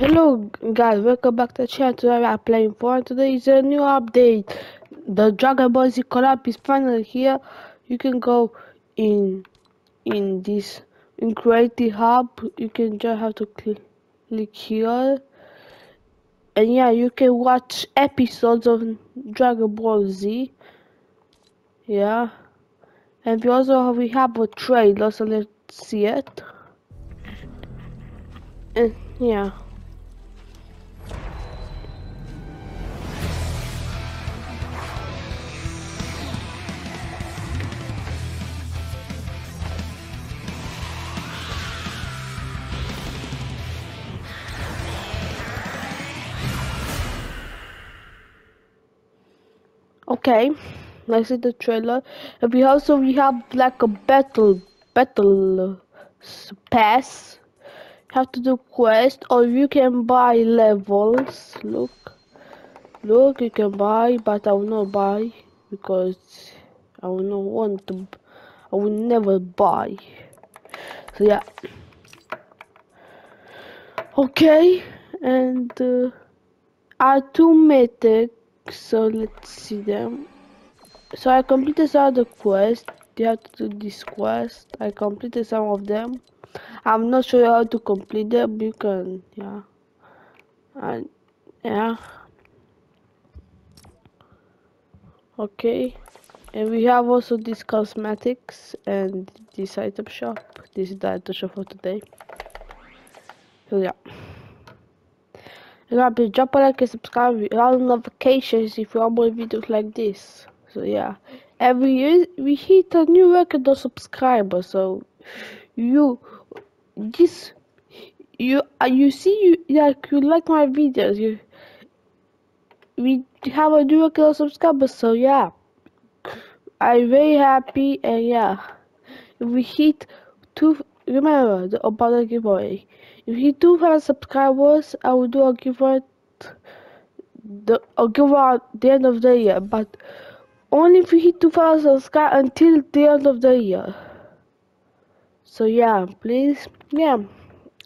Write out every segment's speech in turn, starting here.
Hello guys, welcome back to the channel. Today we are playing Fortnite. Today is a new update. The Dragon Ball Z collab is finally here. You can go in in this in Creative Hub. You can just have to cl click here, and yeah, you can watch episodes of Dragon Ball Z. Yeah, and we also we have a trailer, so let's see it. And yeah. Okay, let's see the trailer. And we also we have like a battle battle pass. have to do quest or you can buy levels. Look, look, you can buy, but I will not buy because I will not want to. I will never buy. So yeah. Okay, and uh, are so let's see them. So i completed some of the quest you have to do this quest i completed some of them. I'm not sure how to complete them. You can yeah. And yeah. Okay. And we have also this cosmetics and this item shop. This is the item shop for today. So yeah Drop a like and subscribe all notifications if you want more videos like this. So yeah, every year we hit a new record of subscribers. So you, this, you, uh, you see, you like you like my videos. You, we have a new record of subscribers. So yeah, I'm very happy and yeah, we hit two. Remember the about the giveaway. If you do have subscribers, I will do a giveaway. The a giveaway at the end of the year, but only if you hit 2,000 subscribers until the end of the year. So yeah, please, yeah,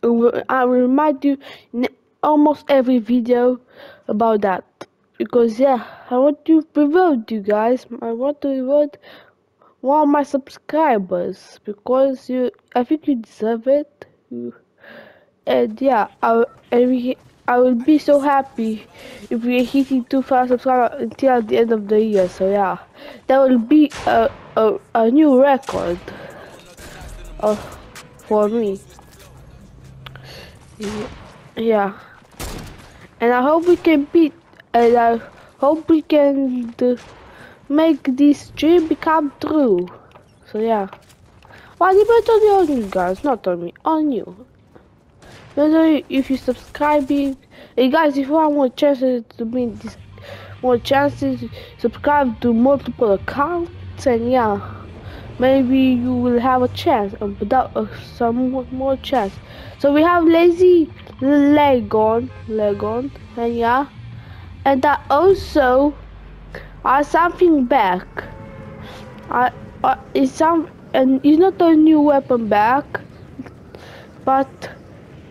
I will remind you in almost every video about that because yeah, I want to reward you guys. I want to reward one of my subscribers because you, I think you deserve it. And yeah, I and we, I will be so happy if we hit 2,000 subscribers until the end of the year. So yeah, that will be a a, a new record uh, for me. Yeah, and I hope we can beat, and I hope we can make this dream become true. So yeah. Why did I on you guys, not on me, on you. Maybe if you subscribing, hey guys, if you want more chances to be this, more chances, subscribe to multiple accounts, and yeah, maybe you will have a chance, uh, without uh, some more chance. So we have Lazy Lagoon, Lagoon, and yeah, and that also are something back. Uh, it's some and it's not a new weapon back, but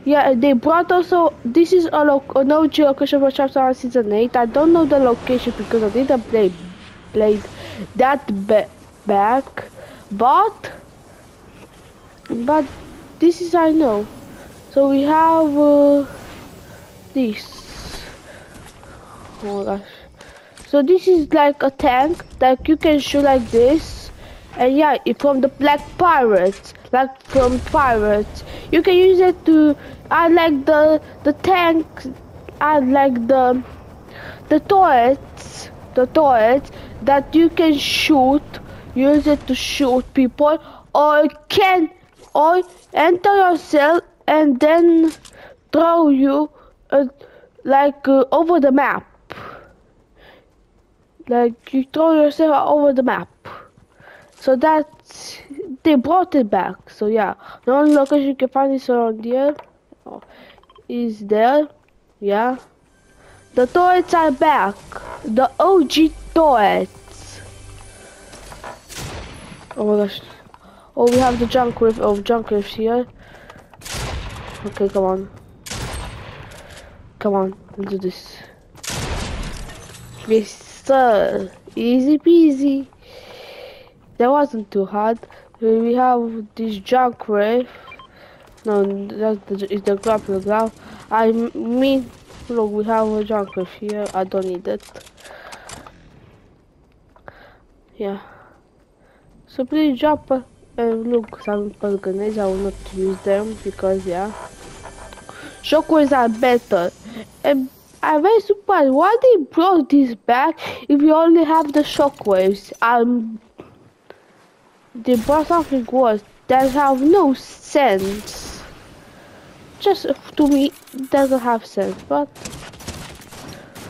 yeah, they brought also, this is a lo an OG location for chapter season 8. I don't know the location because I didn't play, played that ba back, but, but this is I know. So we have uh, this. Oh gosh. So this is like a tank that you can shoot like this. And yeah, from the Black Pirates, like from Pirates. You can use it to I like the the tank I like the the turrets the turrets that you can shoot use it to shoot people or can or enter yourself and then throw you uh, like uh, over the map like you throw yourself over the map so that they brought it back so yeah the only location you can find is around here oh, is there yeah the turrets are back the OG turrets Oh my gosh. Oh, we have the junk rift. Oh, junk rift here. Okay, come on. Come on, let's do this. Yes, sir. Easy peasy. That wasn't too hard. We have this junk rift. No, that's the, it's the. I mean, look, we have a junk rift here. I don't need it. Yeah. So please drop uh, look some grenades. I will not use them because yeah. Shockwaves are better. And I'm very surprised why they brought this back if you only have the shockwaves. Um they brought something worse that have no sense. Just to me doesn't have sense, but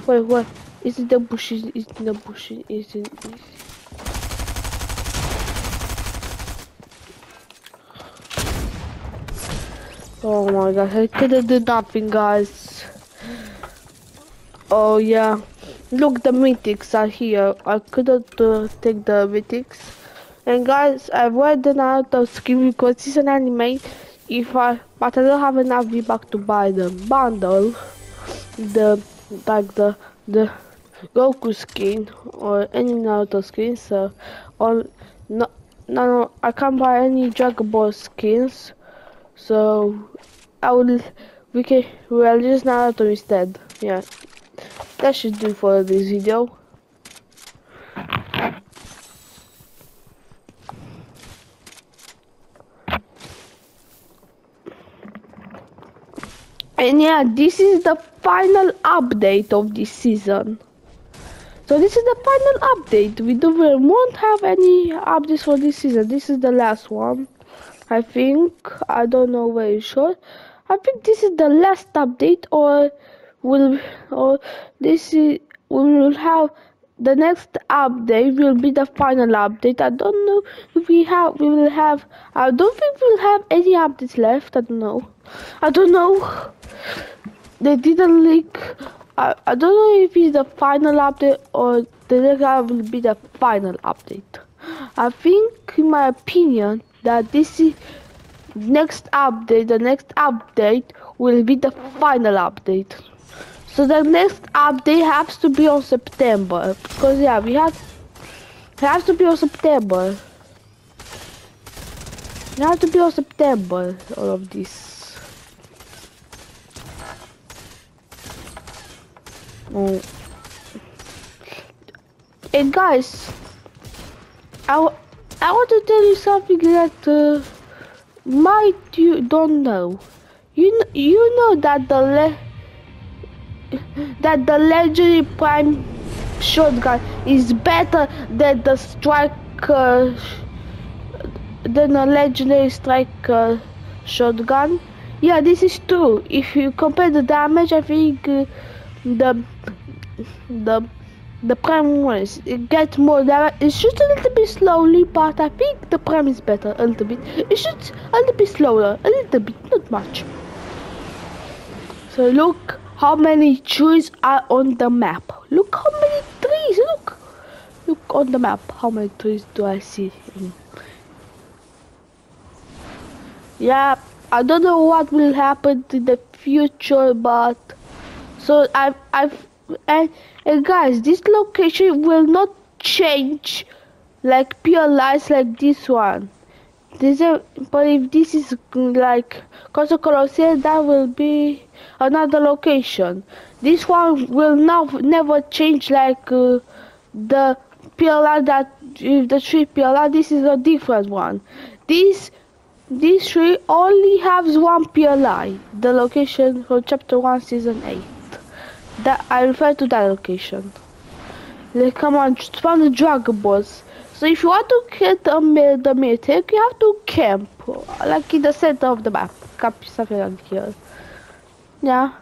wait what is it the bushes is it the bushes is it is Oh my gosh, I couldn't do nothing, guys. Oh yeah, look, the mythics are here. I couldn't uh, take the mythics. And guys, I've read the Naruto skin because it's an anime. If I, but I don't have enough V-Buck to buy the bundle, the like the the Goku skin or any Naruto skin. So, on no, no, no, I can't buy any Dragon Ball skins. So I will we can well just Naruto instead. Yeah. That should do for this video. And yeah, this is the final update of this season. So this is the final update. We don't we won't have any updates for this season. This is the last one. I think I don't know very sure. I think this is the last update or will or this is we will have the next update will be the final update. I don't know if we have we will have I don't think we'll have any updates left. I don't know. I don't know. They didn't leak I, I don't know if it's the final update or the next update will be the final update. I think in my opinion that this is next update the next update will be the final update so the next update has to be on september because yeah we have has to be on september. It has to be on september all of this. Oh. And guys I I want to tell you something that uh, might you don't know. You you know that the le that the legendary prime shotgun is better than the striker than a legendary striker shotgun. Yeah, this is true. If you compare the damage, I think uh, the the the prime was it gets more damage it shoots a little bit slowly but I think the prime is better a little bit it shoots a little bit slower a little bit not much so look how many trees are on the map? Look how many trees look. Look on the map how many trees do I see? Yeah I don't know what will happen in the future but so I've I've and, and guys this location will not change like pure lights like this one this is, but if this is like Costa Colosseum that will be another location this one will not never change like uh, the PLR that if the tree PLR this is a different one this this tree only has one PLI the location for chapter 1 season 8 that I refer to that location. Like, come on, found the Dragon Balls. So if you want to get the, the mythic, you have to camp, like in the center of the map. Camp something like here. Yeah.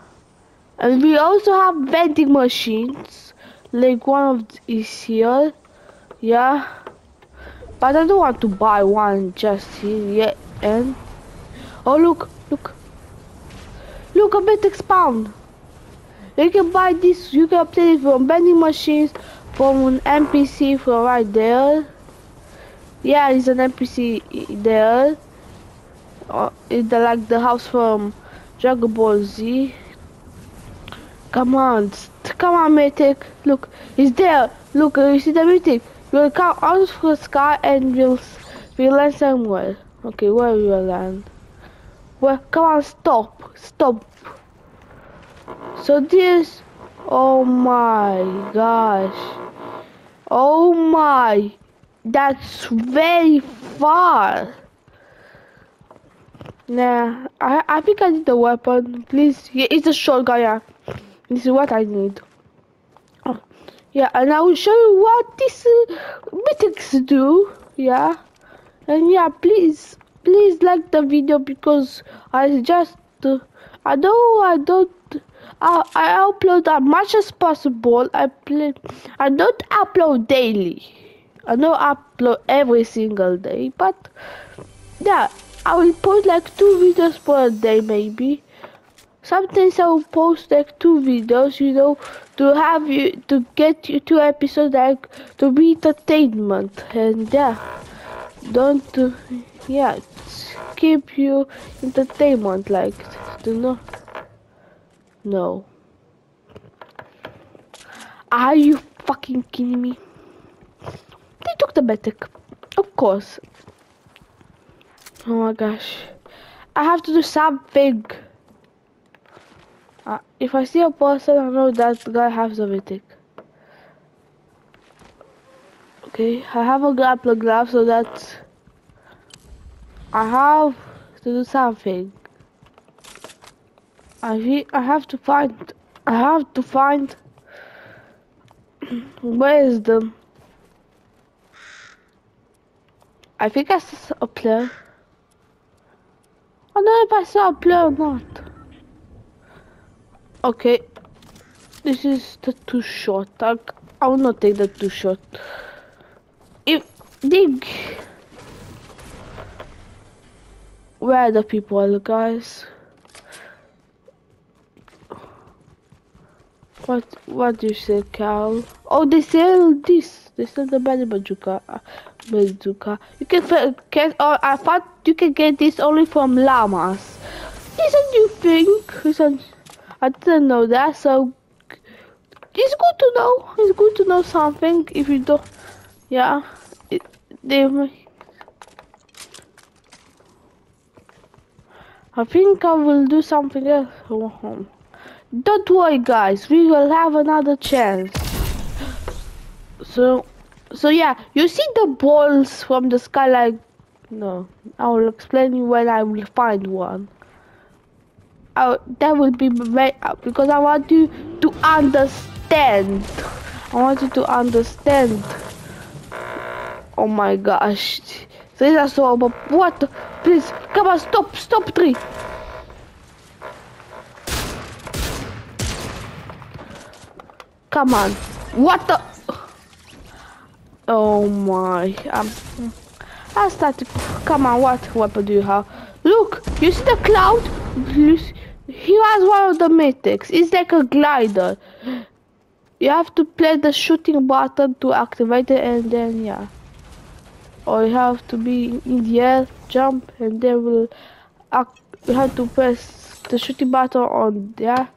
And we also have vending machines. Like one of is here. Yeah. But I don't want to buy one just here yet. And oh look, look, look a bit expand. You can buy this, you can play it from vending machines, from an NPC from right there. Yeah, it's an NPC there. Uh, the like the house from Dragon Ball Z. Come on, come on, Mythic. Look, he's there. Look, you see the Mythic. We'll come out of the sky and we'll we'll land somewhere. Okay, where we will land? Well, come on, stop, stop. So this, oh my gosh, oh my, that's very far. Nah, I I think I need the weapon. Please, yeah, it's a shotgun. Yeah, this is what I need. Oh, yeah, and I will show you what these uh, mythics do. Yeah, and yeah, please, please like the video because I just uh, I know I don't. I, upload as much as possible. I play. I don't upload daily. I don't upload every single day, but yeah, I will post like two videos per day maybe. Sometimes I will post like two videos, you know, to have you to get you two episodes like to be entertainment and yeah, don't yeah keep you entertainment like to know. No. Are you fucking kidding me? They took the medic. Of course. Oh my gosh. I have to do something. Uh, if I see a person, I know that guy has a medic. Okay, I have a grappler glove so that I have to do something. I I have to find I have to find where is the I think I saw a player. I don't know if I saw a player or not. Okay. This is the too short. I, I will not take the too short. If dig where are the people guys? What what do you say, Cal? Oh, they sell this. They sell the Bani Bazooka. Uh, bazooka. You can get. Oh, I thought you can get this only from llamas. New thing. It's a, I didn't know that. So it's good to know. It's good to know something. If you don't, yeah, it, they. I think I will do something else. Don't worry guys, we will have another chance. So, so yeah, you see the balls from the sky like, no, I will explain you when I will find one. Oh, that will be very, uh, because I want you to understand. I want you to understand. Oh my gosh. So that's all, but what? Please, come on, stop, stop, tree. Come on. What the? Oh my. Um, I started. Come on, what weapon do you have? Look, you see the cloud? He has one of the mythics. It's like a glider. You have to press the shooting button to activate it and then yeah. Or you have to be in the air, jump and then we'll you have to press the shooting button on there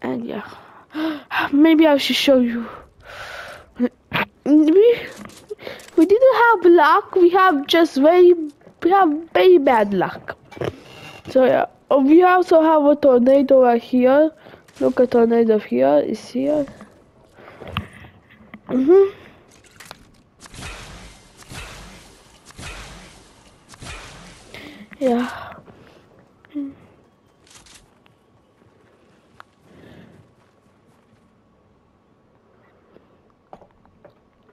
and yeah. Maybe I should show you. We, we didn't have luck. We have just very, we have very bad luck. So yeah, oh, we also have a tornado right here. Look, a tornado here is here. Mhm. yeah.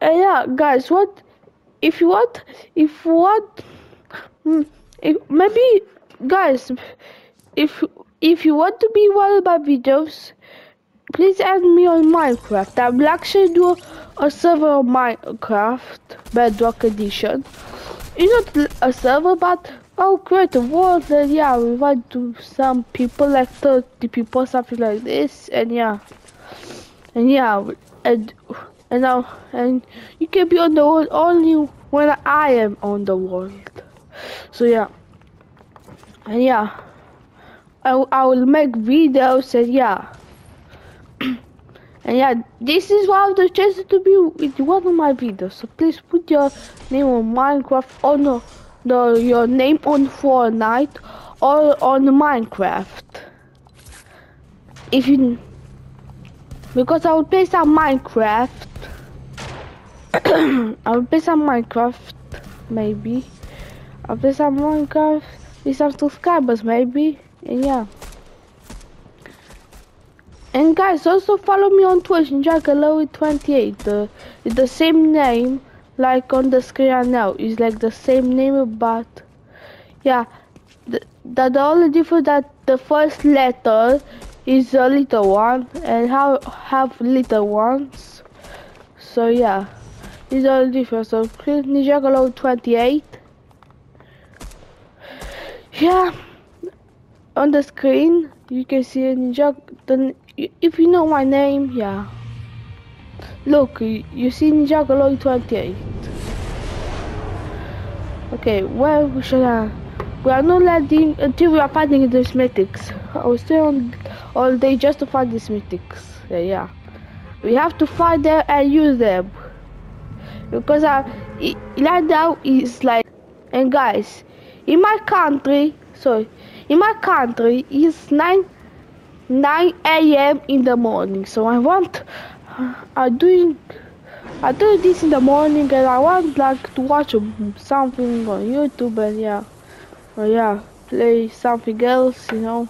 uh, guys what if you want if what hmm, if maybe guys if if you want to be one of my videos please add me on minecraft. I will actually do a server minecraft bedrock edition. It's not a server but I'll create a world and yeah we want to some people like 30 people something like this and yeah. And yeah and And now, and you can be on the world only when I am on the world. So yeah, and yeah, I, I will make videos and yeah. And yeah, this is one of the chances to be with one of my videos. So please put your name on Minecraft or no, no your name on Fortnite or on Minecraft. If you because I will play some Minecraft. I will play some Minecraft maybe. I'll play some Minecraft with some subscribers maybe. And yeah. And guys, also follow me on Twitch, Jackalowy28. The the same name like on the screen right now. It's like the same name, but yeah, the, the, the only difference that the first letter is a little one, and how have little ones. So yeah, it's all different. So click Ninjagalowy28. Yeah, on the screen you can see ninja. The if you know my name, yeah. Look, you see Ninja Galore 28. Okay, where should I? We are not letting until we are finding the mythics. I will stay on all day just to find these mythics. Yeah, yeah. We have to find them and use them. Because uh, I, right now is like, and guys, in my country, sorry, in my country it's 9 9 a.m. in the morning. So I want, I doing, I do this in the morning, and I want like to watch something on YouTube, and yeah, or yeah, play something else, you know.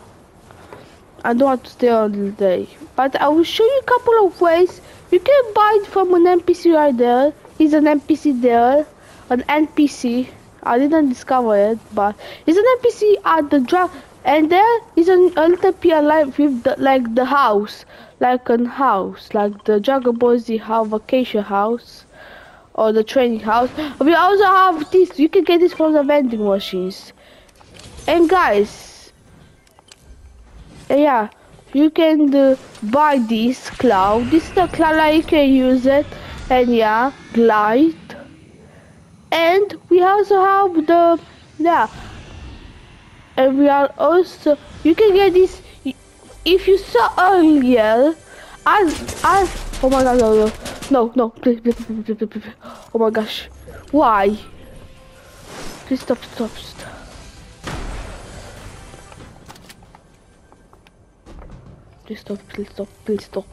I don't want to stay all day, but I will show you a couple of ways you can buy it from an NPC right there. He's an NPC there, an NPC. I didn't discover it, but it's an NPC at the drop and there is a, a little with the, like the house, like a house, like the Dragon Ball Z house, vacation house, or the training house. We also have this. You can get this from the vending machines. And guys, yeah, you can buy this cloud. This is the cloud like you can use it, and yeah, glide. And we also have the yeah and we are also you can get this if you saw earlier as as oh my god no no no no please please please please, please, please. oh my gosh why please stop stop stop please stop please stop please stop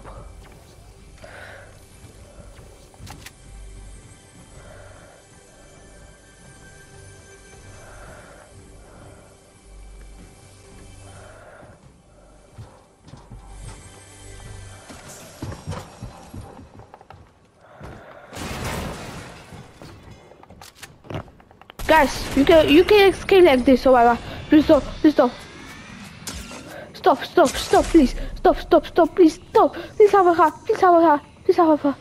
Guys, you can you can escape like this, my god. Please stop, please stop. Stop, stop, stop, please. Stop, stop, stop, please stop. Please have a heart, please have a heart, please have a heart.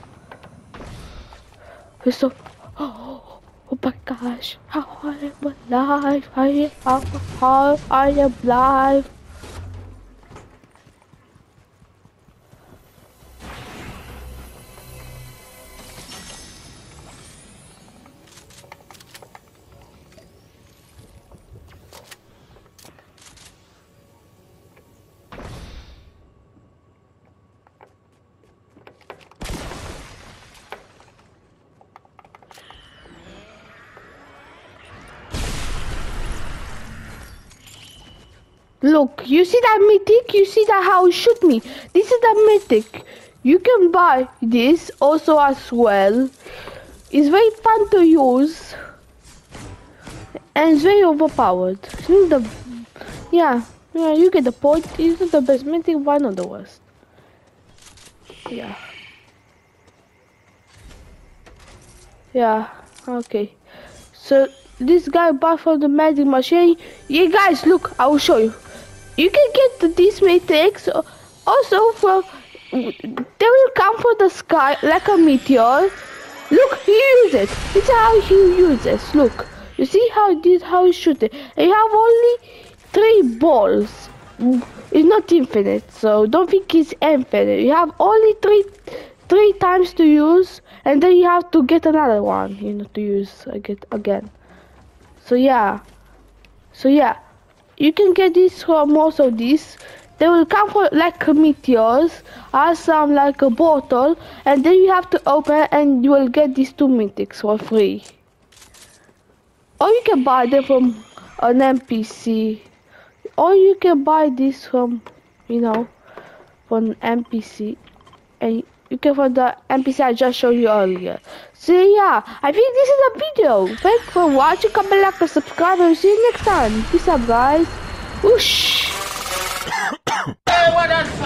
Please stop. Oh, oh my gosh, how I am alive, I am, alive. I am alive. Look, you see that mythic? You see that how it shoot me? This is the mythic. You can buy this also as well. It's very fun to use. And it's very overpowered. The, yeah, yeah, you get the point. It's the best mythic, one of the worst. Yeah. Yeah, okay. So this guy bought from the magic machine. Yeah guys, look, I will show you you can get these mythics also from they will come from the sky like a meteor. Look he use it. This how he uses look you see how this how he shoot it. And you have only three balls. It's not infinite so don't think it's infinite. You have only three three times to use, and then you have to get another one, you know, to use again. So yeah, so yeah, you can get this from of this. They will come for like meteors, or some like a bottle, and then you have to open and you will get these two mythics for free. Or you can buy them from an NPC. Or you can buy this from, you know, from NPC. And for from the NPC I just showed you earlier. So yeah, I think this is a video. Thanks for watching, comment, like, and subscribe, and see you next time. Peace out, guys. Whoosh.